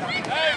Hey!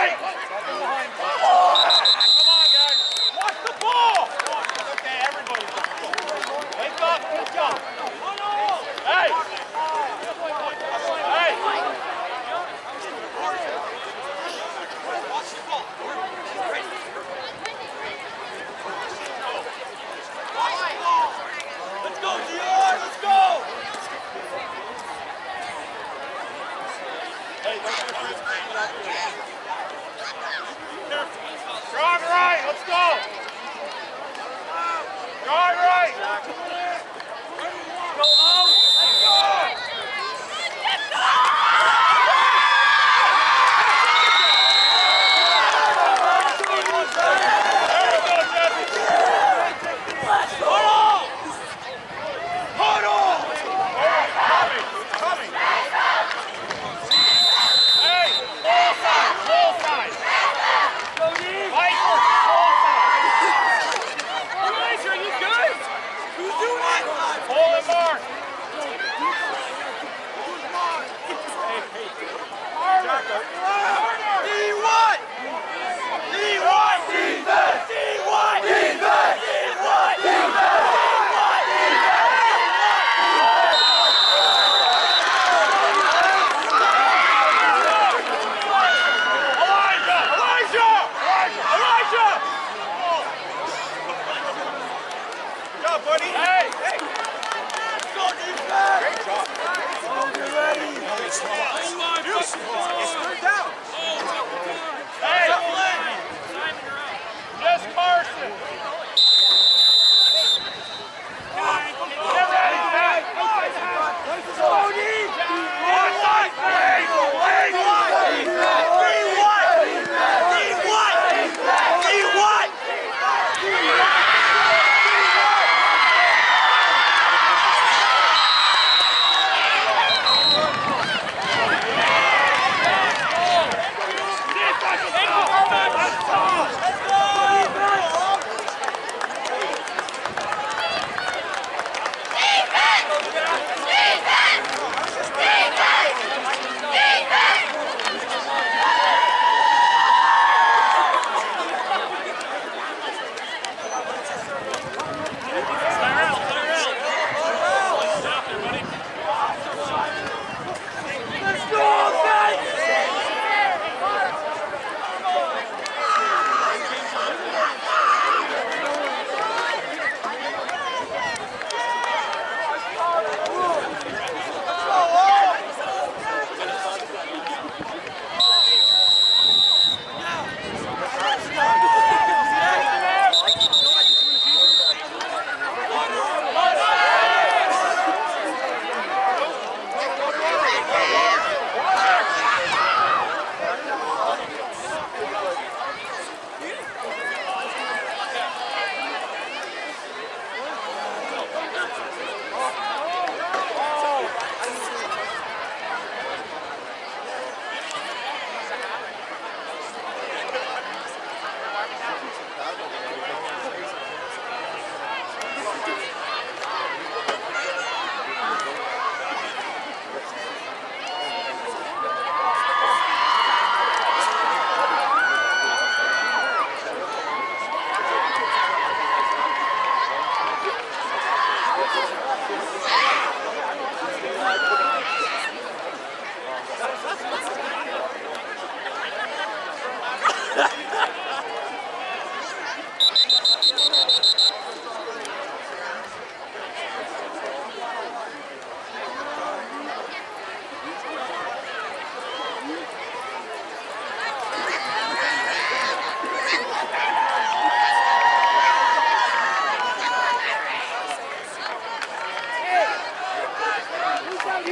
Strong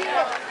Yeah.